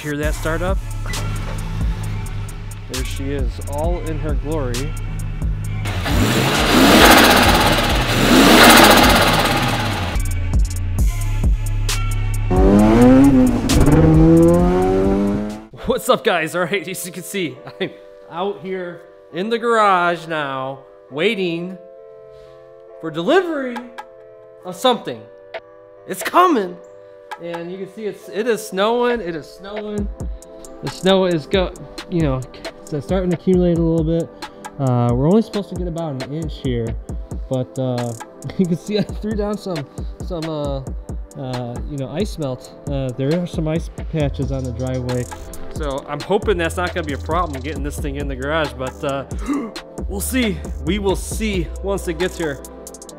hear that start up? There she is, all in her glory. What's up guys? Alright, as you can see, I'm out here in the garage now, waiting for delivery of something. It's coming! And you can see it's it is snowing, it is snowing. The snow is go you know, it's starting to accumulate a little bit. Uh, we're only supposed to get about an inch here, but uh, you can see I threw down some some uh, uh, you know, ice melt. Uh, there are some ice patches on the driveway. So I'm hoping that's not gonna be a problem getting this thing in the garage, but uh, we'll see. We will see once it gets here.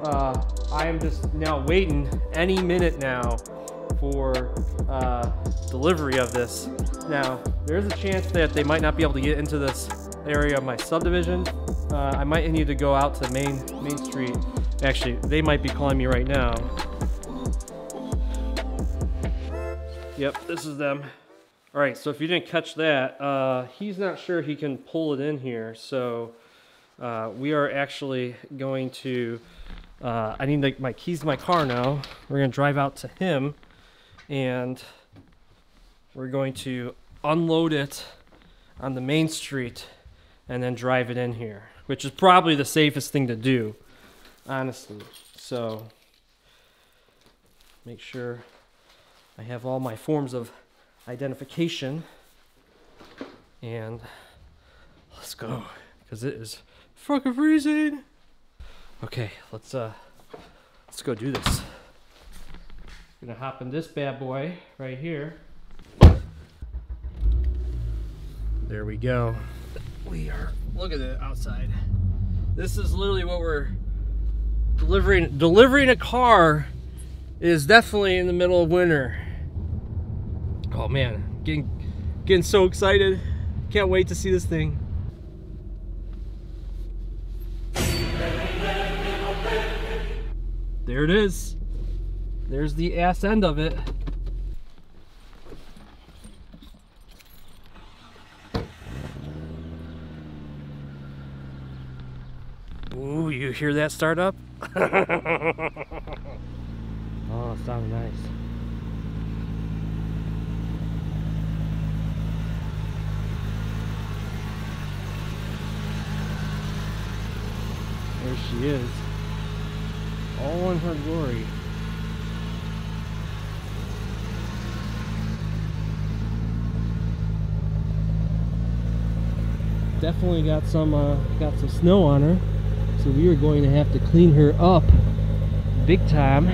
I am just now waiting any minute now for uh, delivery of this. Now, there's a chance that they might not be able to get into this area of my subdivision. Uh, I might need to go out to Main, Main Street. Actually, they might be calling me right now. Yep, this is them. All right, so if you didn't catch that, uh, he's not sure he can pull it in here. So uh, we are actually going to, uh, I need my keys to my car now. We're gonna drive out to him and we're going to unload it on the main street and then drive it in here, which is probably the safest thing to do, honestly. So make sure I have all my forms of identification and let's go because it is fucking freezing. Okay, let's uh let's go do this. Gonna hop in this bad boy right here. There we go. We are look at it outside. This is literally what we're delivering delivering a car is definitely in the middle of winter. Oh man, getting getting so excited. Can't wait to see this thing. There it is. There's the ass end of it. Ooh, you hear that start up? oh, it sounds nice. There she is. All in her glory. Definitely got some uh, got some snow on her. So we are going to have to clean her up big time.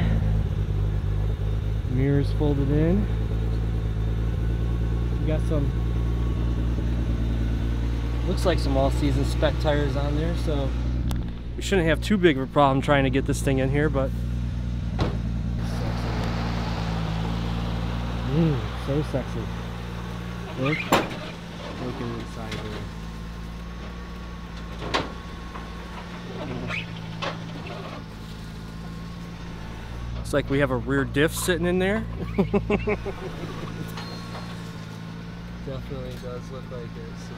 Mirrors folded in. We got some looks like some all-season spec tires on there, so we shouldn't have too big of a problem trying to get this thing in here, but Mmm, so sexy. Look, look inside. Looks like we have a rear diff sitting in there. Definitely does look like it. So.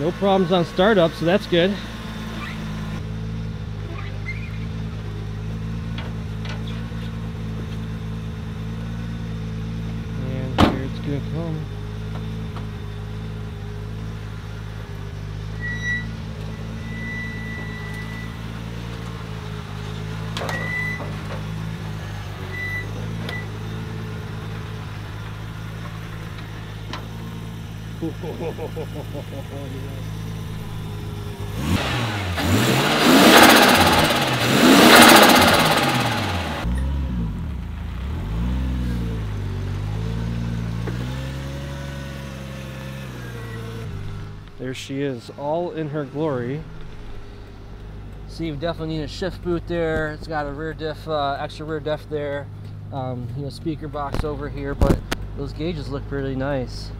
No problems on startup, so that's good. And here it's gonna come. There she is, all in her glory. So you definitely need a shift boot there. It's got a rear diff, uh, extra rear diff there. Um, you know, speaker box over here, but those gauges look really nice.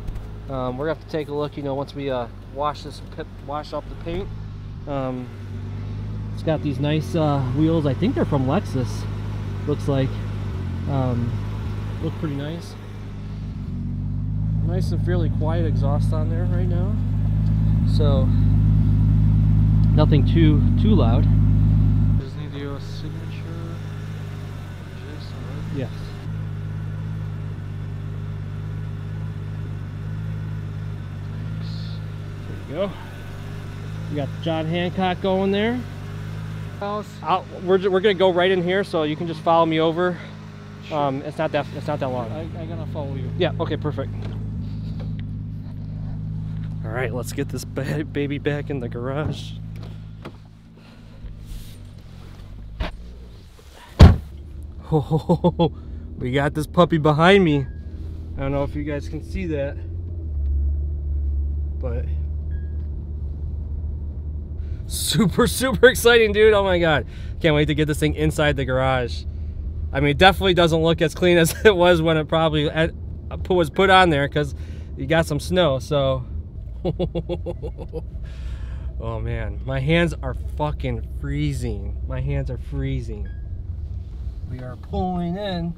Um, we're gonna have to take a look, you know, once we uh, wash this, wash off the paint. Um, it's got these nice uh, wheels. I think they're from Lexus. Looks like. Um, look pretty nice. Nice and fairly quiet exhaust on there right now. So nothing too too loud. Just need your signature. Jason, right? Yes. Thanks. There you go. We got John Hancock going there. House. I'll, we're, we're gonna go right in here, so you can just follow me over. Um, it's not that it's not that long. I, I'm gonna follow you. Yeah. Okay. Perfect. All right. Let's get this ba- baby back in the garage. Oh, we got this puppy behind me. I don't know if you guys can see that, but super super exciting, dude. Oh my god, can't wait to get this thing inside the garage. I mean, it definitely doesn't look as clean as it was when it probably was put on there because you got some snow. So, oh man, my hands are fucking freezing. My hands are freezing. We are pulling in.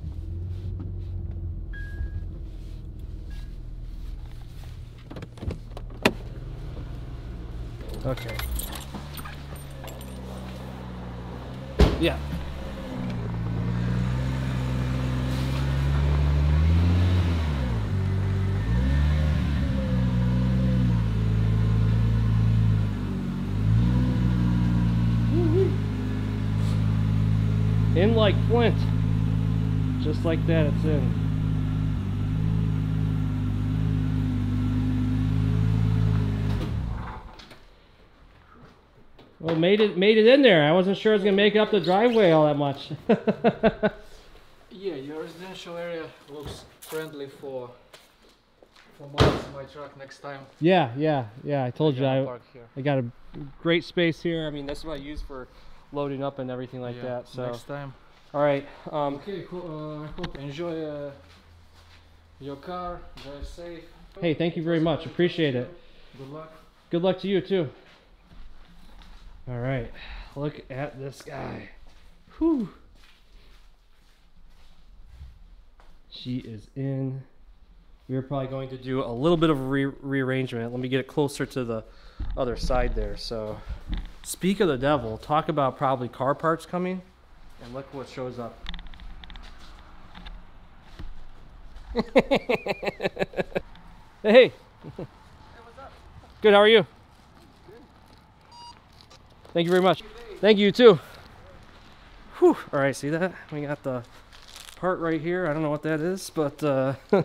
Okay. Yeah. In like flint. Just like that, it's in. Well, made it made it in there. I wasn't sure it was gonna make it up the driveway all that much. Yeah, your residential area looks friendly for for my, my truck next time. yeah, yeah, yeah. I told you I, park here. I got a great space here. I mean, that's what I use for loading up and everything like Yeah, that. So, next time. all right. Um, Okay, cool. Uh, I hope you enjoy uh, your car. Drive safe. hey, thank you very much. Appreciate it. Good luck. Good luck to you too. All right, look at this guy. Whew. She is in. We are probably going to do a little bit of re- rearrangement. Let me get it closer to the other side there. So, speak of the devil, talk about probably car parts coming, and look what shows up. Hey, hey. what's up? Good. How are you? Thank you very much. Thank you too. Whew. All right, see that? We got the part right here. I don't know what that is, but uh,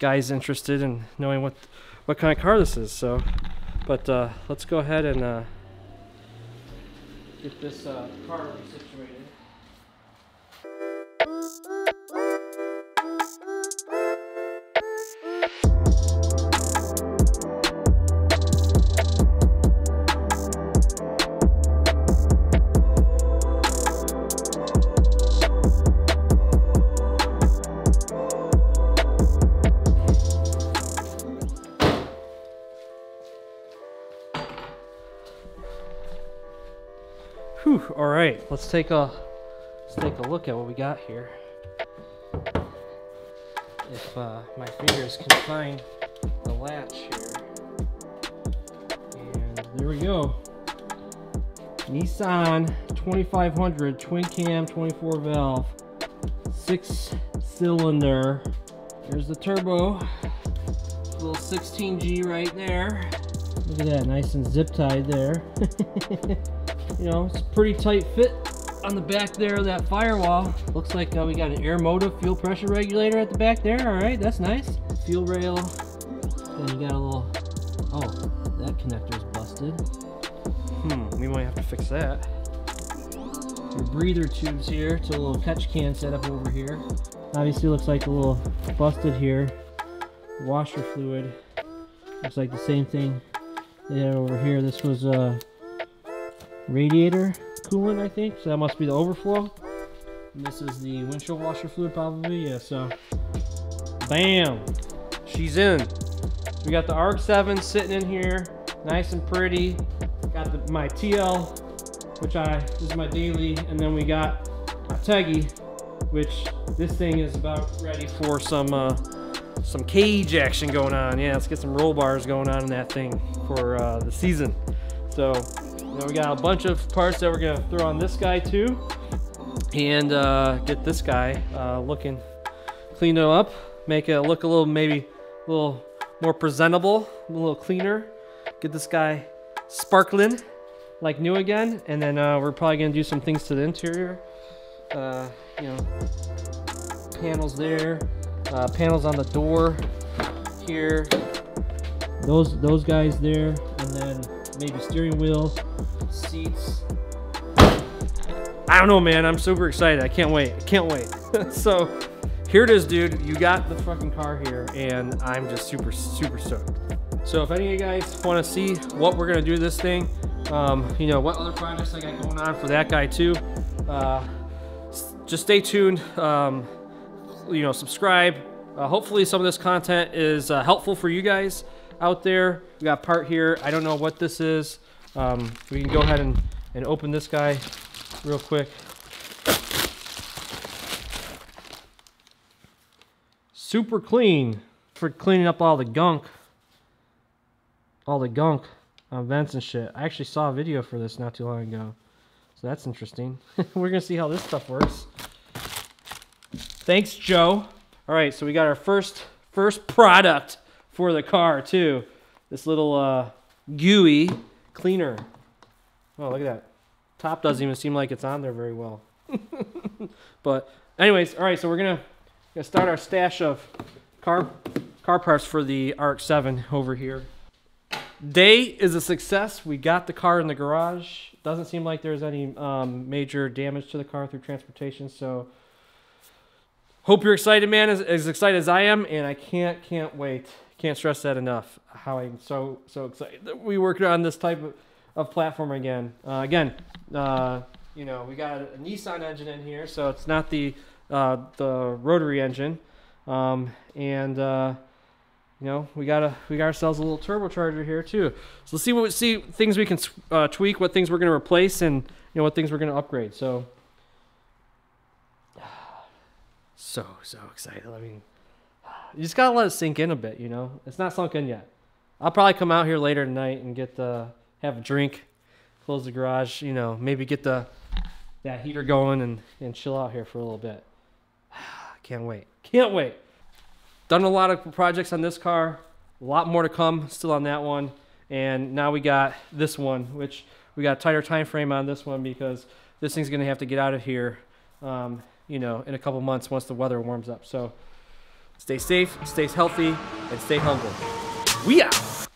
guy's interested in knowing what what kind of car this is. So, but uh, let's go ahead and uh, get this uh, car situated. Right, let's take a let's take a look at what we got here. If uh, my fingers can find the latch here, and there we go. Nissan 2500 twin cam 24 valve, six cylinder. There's the turbo, little 16G right there. Look at that, nice and zip tied there. you know, it's a pretty tight fit on the back there of that firewall. Looks like uh, we got an Aeromotive fuel pressure regulator at the back there. All right, that's nice. Fuel rail. Then you got a little, oh, that connector's busted. Hmm, we might have to fix that. Your breather tubes here. It's a little catch can setup over here. Obviously looks like a little busted here. Washer fluid. Looks like the same thing they had over here. This was uh, radiator coolant, I think. So that must be the overflow. And this is the windshield washer fluid, probably. Yeah. So, bam, she's in. We got the RX-7 sitting in here, nice and pretty. Got the, my TL, which I this is my daily, and then we got my Teggy which this thing is about ready for some uh, some cage action going on. Yeah, let's get some roll bars going on in that thing for uh, the season. So, we got a bunch of parts that we're gonna throw on this guy too, and uh, get this guy uh, looking cleaned up, make it look a little maybe a little more presentable, a little cleaner. Get this guy sparkling like new again, and then uh, we're probably gonna do some things to the interior. Uh, you know, panels there, uh, panels on the door here, those those guys there, and then maybe steering wheel, seats. I don't know, man. I'm super excited. I can't wait. I can't wait. so here it is, dude. You got the fucking car here, and I'm just super, super stoked. So if any of you guys want to see what we're do to this thing, um, you know what other projects I got going on for that guy too, uh, just stay tuned. Um, you know, subscribe. Uh, hopefully, some of this content is uh, helpful for you guys out there. We got part here. I don't know what this is. Um, we can go ahead and, and open this guy real quick. Super clean for cleaning up all the gunk. All the gunk on vents and shit. I actually saw a video for this not too long ago. So that's interesting. We're going to see how this stuff works. Thanks, Joe. All right, so we got our first first product for the car too. This little uh, gooey cleaner. Oh, look at that. Top doesn't even seem like it's on there very well. but anyways, all right, so we're gonna, gonna start our stash of car car parts for the RX-7 over here. Day is a success. We got the car in the garage. Doesn't seem like there's any um, major damage to the car through transportation, so hope you're excited, man, as, as excited as I am, and I can't can't wait. Can't stress that enough. How I'm so so excited that we worked on this type of, of platform again. Uh, again, uh, you know, we got a, Nissan engine in here, so it's not the uh, the rotary engine, um, and uh, you know, we got a we got ourselves a little turbocharger here too. So let's see what we see things we can uh, tweak, what things we're gonna replace, and you know what things we're gonna upgrade. So. so so excited. I mean, you just gotta let it sink in a bit. You know, it's not sunk in yet. I'll probably come out here later tonight and get the have a drink, close the garage. You know, maybe get the that heater going and and chill out here for a little bit. Can't wait. Can't wait. Done a lot of projects on this car. A lot more to come still on that one. And now we got this one, which we got a tighter time frame on this one because this thing's gonna have to get out of here um, you know, in a couple months once the weather warms up. So stay safe, stay healthy, and stay humble. We out.